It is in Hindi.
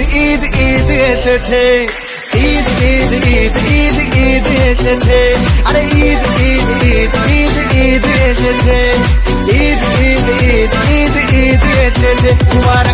ईद ईद ईद ऐसे थे ईद ईद ईद ईद ईद ऐसे थे अरे ईद ईद ईद ईद ईद ऐसे थे ईद ईद ईद ईद ईद ऐसे थे तुम्हारा